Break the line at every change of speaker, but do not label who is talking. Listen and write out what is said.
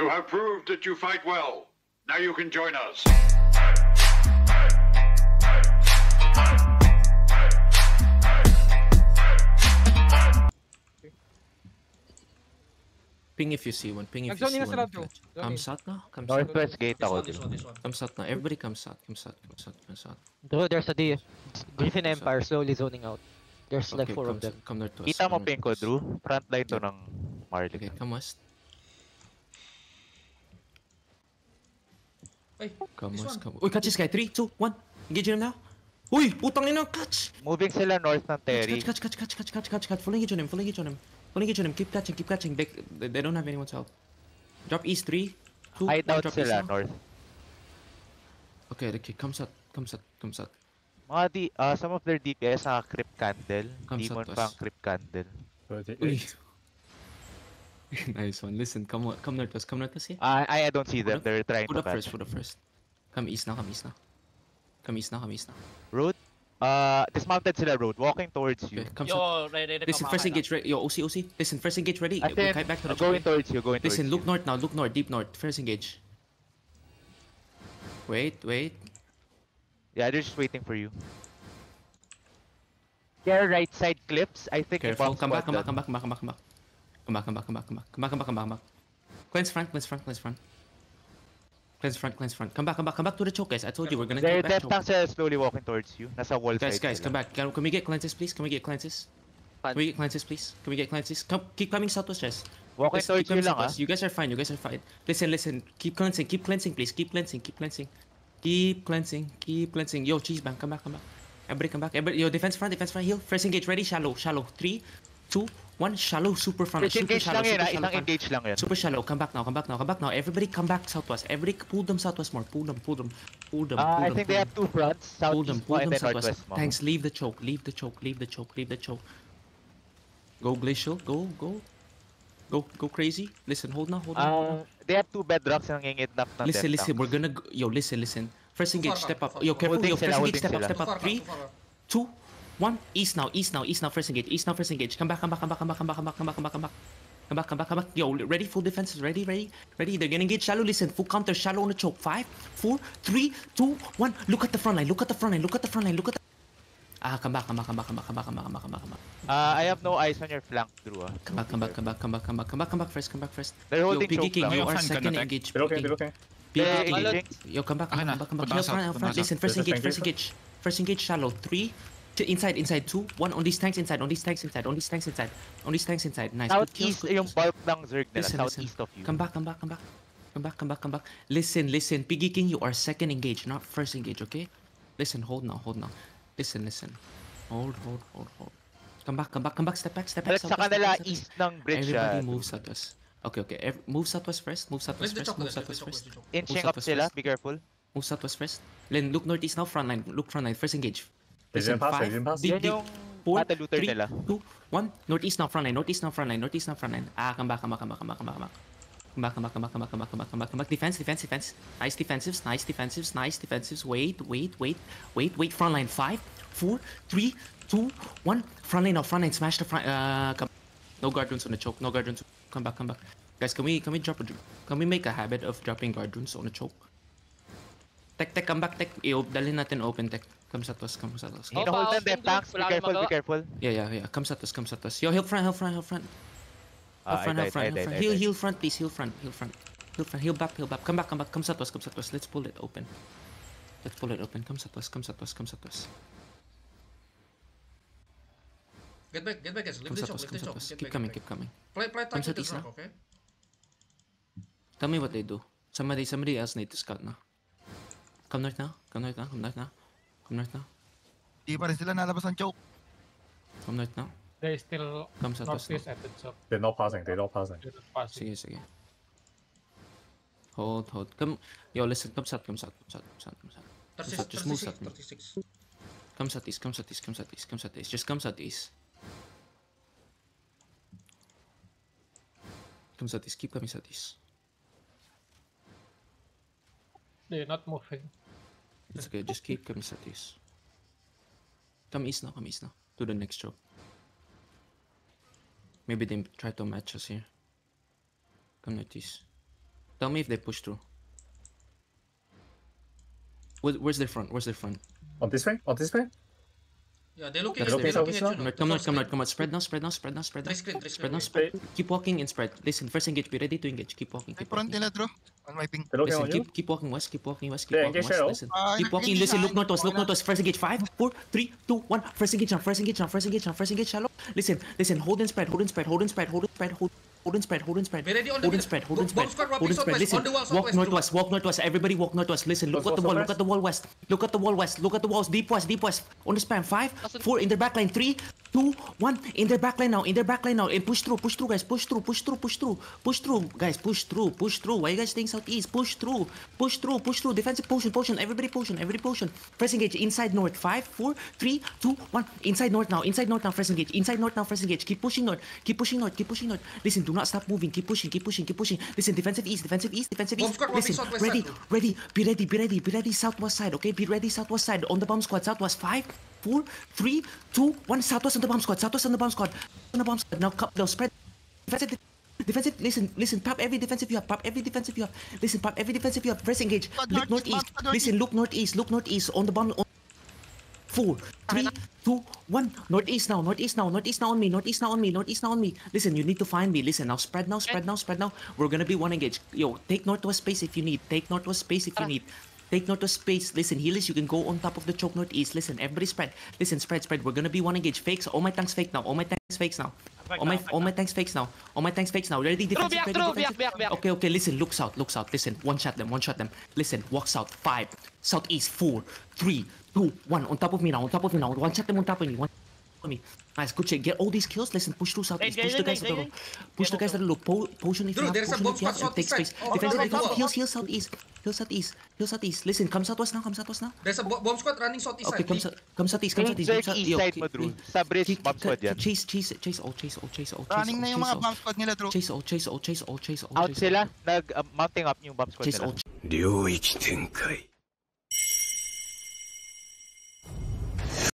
You have proved that you fight well. Now you can join us.
Ping if you see one. Ping if you see one. Come sat na. Come shot.
Northwest gate ako
dito.
Come sat na. Everybody come sat. Come sat. Come sat. Come sat.
Dude, there's a D. Griffin Empire slowly zoning out. There's like four of them.
Come northwest.
Kita mo ping ko, Drew. Front line to ng Marley.
Okay, come west.
Ay,
Come
one.
Come. Uy, catch this guy. 3, 2, 1. Engage him now. Uy, putang ina, catch!
Moving sila north ng Terry.
Catch, catch, catch, catch, catch, catch, catch, catch. Full engage on him. Full engage on him. Full engage on him. Keep catching, keep catching. They, they, don't have anyone's help. Drop east 3, 2, 1.
Hideout
Drop east
sila north.
Okay, okay. Comes out. Comes out. Comes out.
Mga di, ah, some of their DPS naka Crypt Candle.
Comes
Demon
out to
pa
us.
ang Crypt Candle.
Uy. nice one. Listen, come on, come north to us. Come north to us here.
Ah, I, I don't see them.
Put
They're trying
Put
to
up first.
catch.
Put up first. Come east now. Come east now. Come east now. Come east now.
Road? Uh, dismounted sila road. Walking towards you.
Come out.
Yo, ready, ready.
Listen, first engage ready. Yo, OC, OC. Listen, first engage ready.
I
We'll
think,
kite back to the
going
choke.
towards you, going
Listen,
towards
look
you.
north now. Look north. Deep north. First engage. Wait, wait.
Yeah, they're just waiting for you. Their right side clips, I think
Careful.
bomb
Come back, come back, come back, come back, come back, come back. Come back, come back, come back, come back. Come back, come back, come back, come back. Cleanse front, cleanse front, cleanse front. Cleanse front, cleanse front. Come back, come back, come back to the choke, guys. I told you we're gonna
Their
get back
left
choke.
tank sila slowly walking towards you. Nasa wall
Guys, guys, come back. Can, can we get cleanses, please? Can we get cleanses? Can we get cleanses, please? Can we get cleanses? Come, keep coming southwest, guys.
Walking
Listen,
towards you
coming
lang ah.
You guys are fine. You guys are fine. Listen, listen. Keep cleansing. Keep cleansing, please. Keep cleansing. Keep cleansing. Keep cleansing. Keep cleansing. Yo, cheese bang. Come back. Come back. Everybody come back. Everybody, yo, defense front. Defense front. Heal. First engage. Ready. Shallow. Shallow. Three, two, one. Shallow. Super front.
First
super
engage
shallow.
lang yun
super
ah.
shallow
Isang engage lang yun.
Super shallow. Come back now. Come back now. Come back now. Everybody come back southwest. Everybody pull them southwest more. Pull them. Pull them. Pull them.
Ah,
pull
I
them,
think
pull
they
them.
have two fronts.
Pull them,
Southeast
pull
mo and
them southwest. Thanks, leave the choke, leave the choke, leave the choke, leave the choke. Go glacial, go, go. Go, go crazy. Listen, hold now, hold now. hold
Ah,
now.
they have two bedrocks na ngingidnap ng
Listen,
death
listen,
tanks.
we're gonna, go, yo, listen, listen. First engage, step up. Yo, careful, yo, first engage, step up, step up. Three, two, one. East now, east now, east now, first engage, east now, first engage. Come back, come back, come back, come back, come back, come back, come back, come back, come back. Come back, come back, come back. Yo, ready, full defenses, ready, ready, ready. They're gonna engage shallow. Listen, full counter, shallow on the choke. Five, four, three, two, one. Look at the front line. Look at the front line. Look at the front line. Look at the. Ah, come back, come back, come back, come back, come back, come back, come back, come back, come back.
Ah, I have no eyes on your flank, Drew. ah.
Come back, come back, come back, come back, come back, come back, come back first, come back first.
They're
Yo,
holding
Piggy
choke
King, you are second
na,
engage.
Pero okay,
Piggy
pero okay.
Piggy
Eh,
King. Yo, come back, come back, come back, come back. Yo, front, front. Listen, first engage, first engage. First engage shallow. Three, to inside, inside. Two, one on these tanks inside, on these tanks inside, on these tanks inside, on these tanks inside. Nice.
Southeast yung bulk ng Zerg nila.
Listen, listen.
Southeast of you.
Come back, come back, come back. Come back, come back, come back. Listen, listen. Piggy King, you are second engage, not first engage, okay? Listen, hold now, hold now. Listen, listen. Hold, hold, hold, hold. Come back, come back, come back. Step back, step back.
Sa kanila, east ng bridge
Everybody
siya.
move southwest. Okay, okay. Ev- move southwest first. Move southwest first. Move southwest first.
Inching up sila, be careful.
Move southwest first. Then look northeast now. Front line. Look front line. First engage.
They
Listen,
didn't pass, they
five,
didn't pass.
deep,
Yan
deep.
yung
Four,
battle looter
three,
nila.
two, one. Northeast now. Front line. Northeast now. Front line. Northeast now. Front line. Ah, come back, come back, come back, come back, come back, come back. Come back, come back, come back, come back, come back, come back, come back, come back. Defense, defense, defense. Nice defensives, nice defensives, nice defensives. Wait, wait, wait, wait, wait. Front line. Five, four, three, two, one. Front line now. Front line. Smash the front. Uh, come. No guard runes on the choke. No guard runes. Come back, come back. Guys, can we can we drop a can we make a habit of dropping guard runes on the choke? Tech, tech, come back, tech. Iyo, dalhin natin open tech. Come sa tos, come sa tos.
Oh,
Ina-hold
pa-
ng death tanks. Be careful, be careful.
Yeah, yeah, yeah. Come sa tos, come sa tos. Yo, heal front, heal front, heal front. Heal
Ah,
front, heal front, heal front. Heal, heal front, please. Heal front, heal front. Heal front, heal back, heal back. Come back, come back. Come sa tos, come sa tos. Let's pull it open. Let's pull it open. Come sa tos, come sa tos, come sa tos.
Get back, get back, guys. Leave
Come
the
sa
choke, leave
come
the
sa
choke.
Keep
back,
coming, keep coming.
Play, play
Come
tight with the truck, okay?
Tell me what they do. Somebody, somebody else need to scout now. Come north now. Come north now. Come north now. Come north now.
Di pa rin sila nalabas ng choke.
Come north now.
They still
Come sa tos
northeast
now.
at the top.
They're not passing, they're not passing.
They're not passing.
Sige, sige. Hold, hold. Come, yo, listen. Come south, come south, come south, come south, come south.
36,
just move
36,
south.
36.
Come southeast, come southeast, come southeast, come southeast. Just come southeast. Come southeast, keep coming southeast.
They're not moving.
It's okay, just keep coming southeast. Come east now, come east now. To the next job. Maybe they try to match us here. Come northeast. Tell me if they push through. Where's their front? Where's their front?
On this way? On this way?
Yeah, they're looking
That's
at
fair.
they're looking at you.
Come
now.
out, come out, come out, come out. Spread now, spread now, spread now, spread now.
Three screen,
Spread now, spread. Keep walking and spread. Listen, first engage. Be ready to engage. Keep walking.
May
Keep
front
walking.
nila, Drew. On my ping.
Listen, keep, keep walking west, keep walking west, keep
Yeah,
walking west. Listen,
Ah,
keep walking. Listen, look northwest, look
okay na.
northwest. First engage. Five, four, three, two, one. First engage now, first engage now, first engage now, first engage shallow. Listen, listen. Hold and spread, hold and spread, hold and spread, hold and spread, hold. Hold and spread, hold and spread.
Be ready on
Hold and spread, hold and spread.
squad
Hold and spread. Listen,
on the wall,
walk northwest, walk northwest. Everybody walk northwest. Listen, look at the wall, look at the wall west. Look at the wall west. Look at the walls. Deep west, deep west. On the span. Five, four in their backline. Three, two, one. In their backline now. In their backline now. And push through, push through, guys. Push through, push through, push through, push through, guys. Push through, push through. Why you guys staying southeast? Push through, push through, push through. Defensive potion, potion. Everybody potion, everybody potion. Press engage inside north. Five, four, three, two, one. Inside north now. Inside north now. Press engage. Inside north now. Press engage. Keep pushing north. Keep pushing north. Keep pushing north. Listen, do not stop moving. Keep pushing. Keep pushing. Keep pushing. Listen, defensive east. Defensive east. Defensive east. Listen, ready, ready. Be ready. Be ready. Be ready. Southwest side. Okay. Be ready. Southwest side. On the bomb squad. Southwest. Five, four, three, two, one. Southwest on the bomb squad. Southwest on the bomb squad. On the bomb squad. Now, cup. Now spread. Defensive. Defensive, listen, listen, pop every defensive you have, pop every defensive you have. Listen, pop every defensive you have. Press engage.
Squad
Look
northeast, squad northeast.
Listen, look northeast, look northeast. On the bomb. On Four, three, two, one. Northeast now, northeast now, northeast now on me, northeast now on me, northeast now on me. Listen, you need to find me. Listen, now spread now, spread now, spread now. We're gonna be one engage. Yo, take northwest space if you need. Take northwest space if you need. Take northwest space. Listen, healers, you can go on top of the choke northeast. Listen, everybody spread. Listen, spread, spread. We're gonna be one engage. Fakes. All my tanks fake now. All my tanks fakes now. All my all my tanks fakes now. All my tanks fakes now. Ready? Defensive, ready, defensive.
back, back, back.
Okay, okay, listen, look south, look south, listen, one shot them, one shot them. Listen, walk south, five, southeast, four, three, two, one, on top of me now, on top of me now, one shot them on top of me, one on me. Nice, good shit. Get all these kills. Listen, push through southeast.
Hey,
Push the
guys,
guys that
guys,
are low. Push the guys that are low. Po- potion if you
Drew,
have.
there is a
Potion
bomb
if you have.
squad
and Take
southeast
space.
side. Oh,
Defensive,
right,
defensive.
right,
Heal, heal southeast. Heal southeast. Heal southeast. Listen, come southwest now. Come southwest now.
There's a bo- bomb squad running southeast
Okay,
side.
come,
Keep-
sa- come southeast. Come southeast.
Check
Come
east
Yo,
side
keep-
mo, Drew.
keep-
Sa bridge,
keep-
bomb squad
keep-
yan.
Chase, chase, chase all, chase all, chase all, chase all.
Running na yung
chase
mga
all.
bomb squad nila, Drew.
Chase all, chase all, chase all, chase all,
Out
chase all.
sila. Nag, uh, mounting up yung bomb squad
Chase
nila.
all,
领域展开